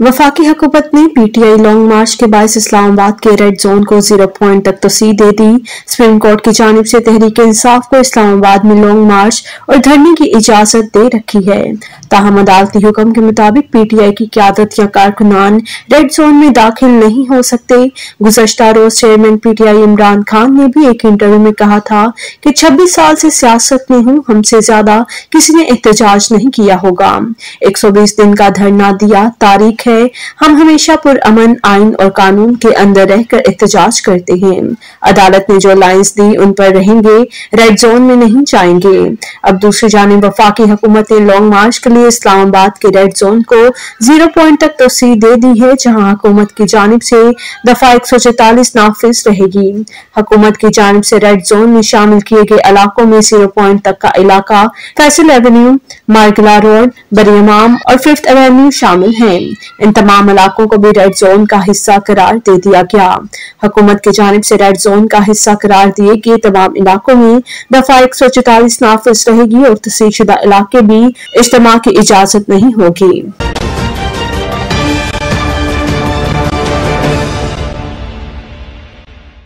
वफाकी हुकूमत ने पीटीआई लॉन्ग मार्च के बायस इस्लामाबाद के रेड जोन को ज़ीरो पॉइंट तक तोसी दे दी। सुप्रीम कोर्ट की जानब से तहरीक इंसाफ को इस्लामाबाद में लॉन्ग मार्च और धरने की इजाज़त दे रखी है। ताहम अदालती हुक्म के मुताबिक पीटीआई की क्यादत या कारकुनान रेड जोन में दाखिल नहीं हो सकते। गुजश्ता रोज चेयरमैन पीटीआई इमरान खान ने भी एक इंटरव्यू में कहा था कि 26 साल से सियासत में हूँ, हमसे ज़्यादा किसी ने एहतजाज नहीं किया होगा। 120 दिन का धरना दिया तारीख है। हम हमेशा पुरअमन आइन और कानून के अंदर रहकर एहतजाज करते हैं। अदालत ने जो लाइन्स दी, उन पर रहेंगे, रेड जोन में नहीं जाएँगे। अब दूसरी जानब वफाकी हुकूमत ने लॉन्ग मार्च के लिए इस्लामाबाद के रेड जोन को ज़ीरो पॉइंट तक तोसी दे दी है, जहाँ हुकूमत की जानब से दफ़ा एक सौ चौतालीस नाफिज रहेगी। हुकूमत की जानब से रेड जोन में शामिल किए गए इलाकों में ज़ीरो पॉइंट तक का इलाका, फैसल एवेन्यू, मार्गला रोड, बरियमाम और फिफ्थ एवेन्यू शामिल है। इन तमाम इलाकों को भी रेड जोन का हिस्सा करार दे दिया गया। हुकूमत की जानब से रेड जोन का हिस्सा करार दिए गए तमाम इलाकों में दफ़ा एक सौ चौतालीस नाफिज रहेगी और तसीशुदा इलाके भी इज्तम की इजाज़त नहीं होगी।